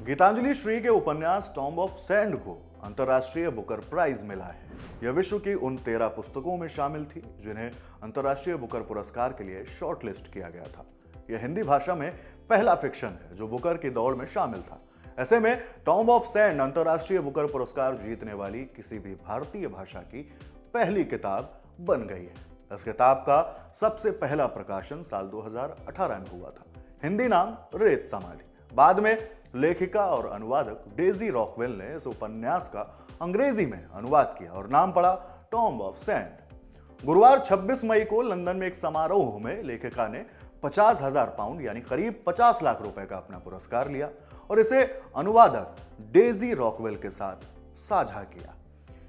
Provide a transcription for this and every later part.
गीतांजलि श्री के उपन्यास tomb of sand को अंतर्राष्ट्रीय बुकर प्राइज मिला है। यह विश्व की उन तेरह पुस्तकों में शामिल थी, जिन्हें अंतर्राष्ट्रीय बुकर पुरस्कार के लिए शॉर्टलिस्ट किया गया था। यह हिंदी भाषा में पहला फिक्शन है, जो बुकर की दौड़ में शामिल था। ऐसे में टॉम्ब ऑफ़ सैंड अंतर्राष्ट्रीय बुकर पुरस्कार जीतने वाली किसी भी भारतीय भाषा की पहली किताब बन गई है। इस किताब का सबसे पहला प्रकाशन साल 2018 में हुआ था। हिंदी नाम रेत समाधि बाद में लेखिका और अनुवादक डेजी रॉकवेल ने इस उपन्यास का अंग्रेज़ी में अनुवाद किया और नाम पड़ा टॉम्ब ऑफ़ सैंड। गुरुवार 26 मई को लंदन में एक समारोह में लेखिका ने पचास हज़ार पाउंड, यानी करीब 50 लाख रुपए का अपना पुरस्कार लिया और इसे अनुवादक डेजी रॉकवेल के साथ साझा किया।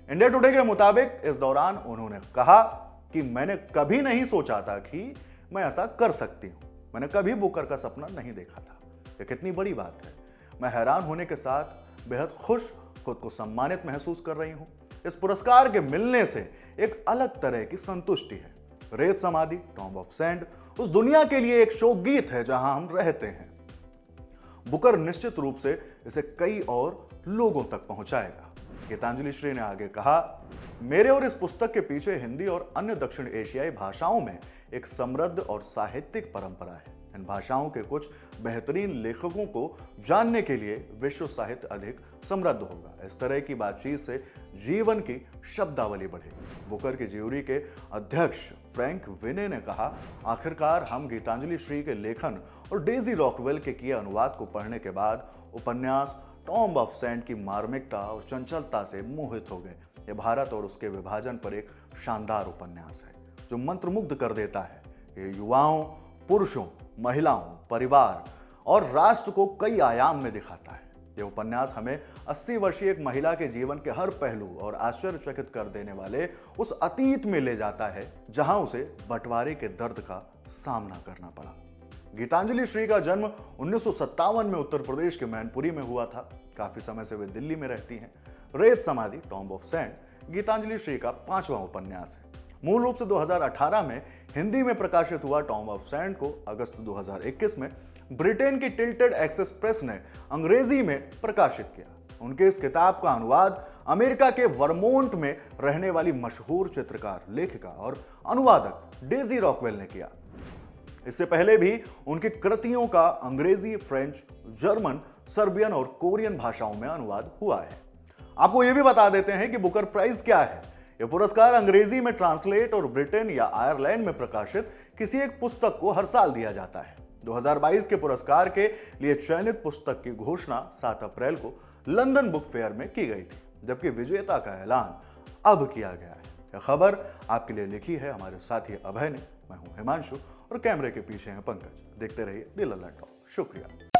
इंडिया टुडे के मुताबिक इस दौरान उन्होंने कहा कि मैंने कभी नहीं सोचा था कि मैं ऐसा कर सकती हूँ। मैंने कभी बुकर का सपना नहीं देखा था। यह कितनी बड़ी बात है। मैं हैरान होने के साथ बेहद खुश, खुद को सम्मानित महसूस कर रही हूँ। इस पुरस्कार के मिलने से एक अलग तरह की संतुष्टि है। रेत समाधि टॉम्ब ऑफ़ सैंड उस दुनिया के लिए एक शोक गीत है जहाँ हम रहते हैं। बुकर निश्चित रूप से इसे कई और लोगों तक पहुंचाएगा। गीतांजलि श्री ने आगे कहा, मेरे और इस पुस्तक के पीछे हिंदी और अन्य दक्षिण एशियाई भाषाओं में एक समृद्ध और साहित्यिक परंपरा है। इन भाषाओं के कुछ बेहतरीन लेखकों को जानने के लिए विश्व साहित्य अधिक समृद्ध होगा। इस तरह की बातचीत से जीवन की शब्दावली बढ़ेगी। बुकर की ज्यूरी के अध्यक्ष फ्रैंक विने ने कहा, आखिरकार हम गीतांजलि श्री के लेखन और डेजी रॉकवेल के किए अनुवाद को पढ़ने के बाद उपन्यास टॉम्ब ऑफ़ सैंड की मार्मिकता और चंचलता से मोहित हो गए। यह भारत और उसके विभाजन पर एक शानदार उपन्यास है, जो मंत्रमुग्ध कर देता है। ये युवाओं, पुरुषों, महिलाओं, परिवार और राष्ट्र को कई आयाम में दिखाता है। यह उपन्यास हमें 80 वर्षीय एक महिला के जीवन के हर पहलू और आश्चर्यचकित कर देने वाले उस अतीत में ले जाता है, जहाँ उसे बंटवारे के दर्द का सामना करना पड़ा। गीतांजलि श्री का जन्म उन्नीस सौ सत्तावन में उत्तर प्रदेश के मैनपुरी में हुआ था। काफ़ी समय से वे दिल्ली में रहती हैं। रेत समाधि, tomb of sand Geetanjali Shree का पांचवा उपन्यास है। मूल रूप से 2018 में हिंदी में प्रकाशित हुआ टॉम ऑफ़ सैंड को अगस्त 2021 में ब्रिटेन की टिल्टेड एक्सेस प्रेस ने अंग्रेज़ी में प्रकाशित किया। उनके इस किताब का अनुवाद अमेरिका के वर्मोंट में रहने वाली मशहूर चित्रकार, लेखिका और अनुवादक डेजी रॉकवेल ने किया। इससे पहले भी उनकी कृतियों का अंग्रेज़ी, फ्रेंच, जर्मन, सर्बियन और कोरियन भाषाओं में अनुवाद हुआ है। आपको यह भी बता देते हैं कि बुकर प्राइज क्या है। यह पुरस्कार अंग्रेज़ी में ट्रांसलेट और ब्रिटेन या आयरलैंड में प्रकाशित किसी एक पुस्तक को हर साल दिया जाता है। 2022 के पुरस्कार के लिए चयनित पुस्तक की घोषणा 7 अप्रैल को लंदन बुक फेयर में की गई थी, जबकि विजेता का ऐलान अब किया गया है। यह खबर आपके लिए लिखी है हमारे साथी अभय ने। मैं हूँ हिमांशु और कैमरे के पीछे हैं पंकज। देखते रहिए दिल टॉक शुक्रिया।